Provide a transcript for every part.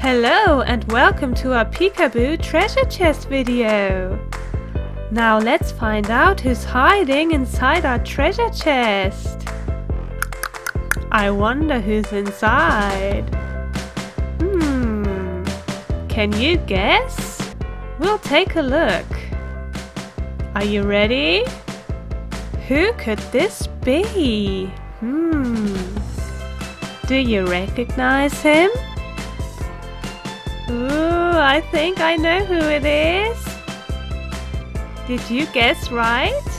Hello and welcome to our Peekaboo treasure chest video. Now let's find out who's hiding inside our treasure chest. I wonder who's inside. Hmm, can you guess? We'll take a look. Are you ready? Who could this be? Hmm, do you recognize him? Ooh, I think I know who it is. Did you guess right?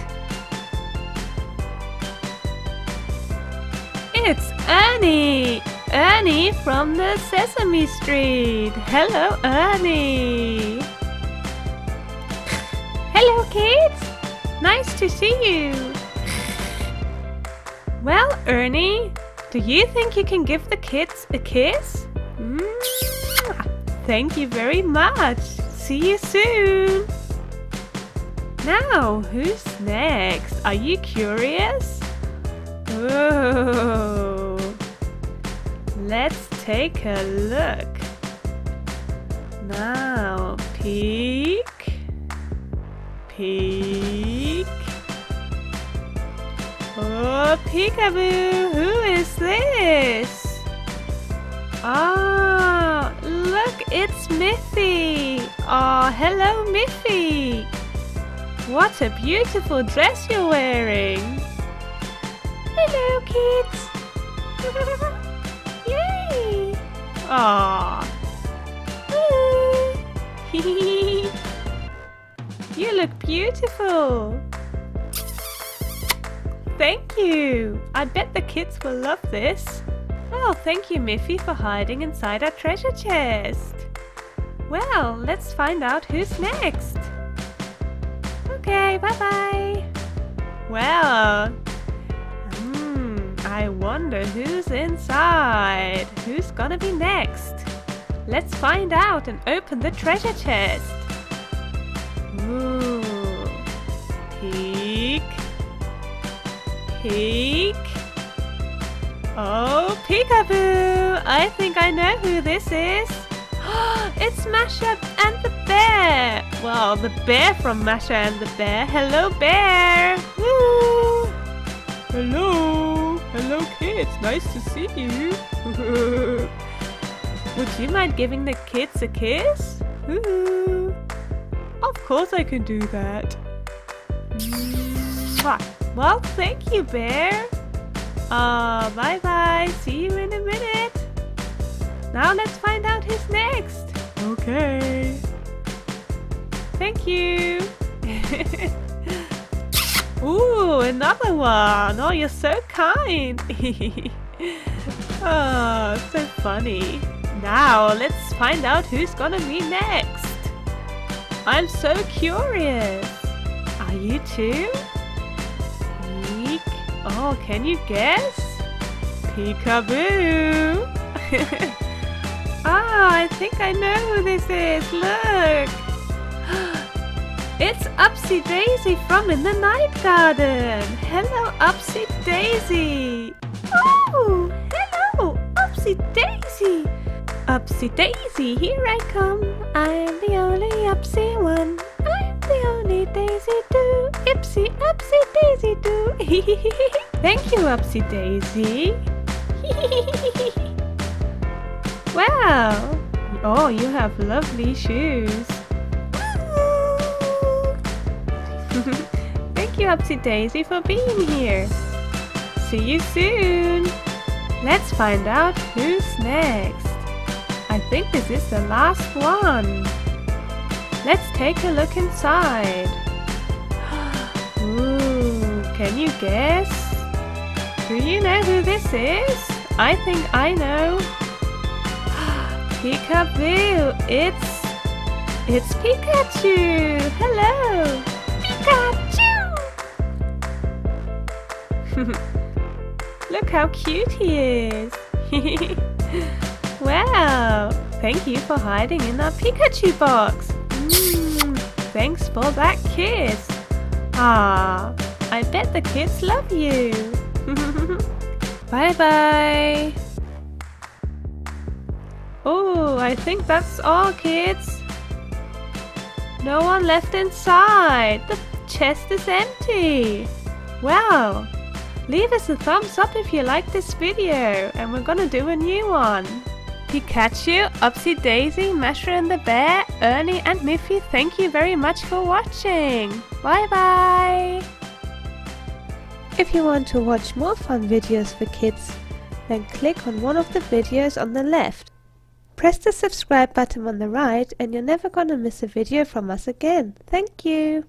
It's Ernie! Ernie from the Sesame Street! Hello, Ernie! Hello, kids! Nice to see you! Well, Ernie, do you think you can give the kids a kiss? Hmm? Thank you very much. See you soon. Now, who's next? Are you curious? Let's take a look. Now, peek, peek. Oh, peekaboo, who is this? Ah, it's Miffy. Oh, hello, Miffy. What a beautiful dress you're wearing. Hello, kids. Yay. Aw. you look beautiful. Thank you. I bet the kids will love this. Well, thank you, Miffy, for hiding inside our treasure chest. Well, let's find out who's next. Okay, bye-bye. Well, hmm, I wonder who's inside. Who's gonna be next? Let's find out and open the treasure chest. Ooh, peek, peek. Peekaboo! I think I know who this is. it's Masha and the bear. Well, the bear from Masha and the bear. Hello, bear. Woo! Hello. Hello, kids. Nice to see you. Would you mind giving the kids a kiss? Ooh. Of course I can do that. Well, thank you, bear. Uh, bye bye. See you in a minute. Now let's find out who's next. Okay. Thank you. Ooh, another one. Oh, you're so kind. oh, so funny. Now let's find out who's gonna be next. I'm so curious. Are you too? Can you guess? Peekaboo! ah, I think I know who this is. Look! It's Upsy Daisy from In the Night Garden. Hello, Upsy Daisy. Oh, hello, Upsy Daisy. Upsy Daisy, here I come. I'm the only Upsy one. I'm the only Daisy do. Ipsy, Upsy Daisy do. Thank you, Upsy Daisy. wow. Oh, you have lovely shoes. Thank you, Upsy Daisy, for being here. See you soon. Let's find out who's next. I think this is the last one. Let's take a look inside. Ooh, can you guess? Do you know who this is? I think I know. Peekaboo, it's it's Pikachu. Hello. Pikachu! Look how cute he is! wow! Thank you for hiding in our Pikachu box! Mm, thanks for that kiss! Ah, I bet the kids love you! bye bye! Oh, I think that's all, kids. No one left inside. The chest is empty. Well, leave us a thumbs up if you like this video and we're gonna do a new one. Pikachu, Upsy Daisy, Masha and the Bear, Ernie and Miffy, thank you very much for watching. Bye bye! If you want to watch more fun videos for kids, then click on one of the videos on the left. Press the subscribe button on the right and you're never gonna miss a video from us again. Thank you!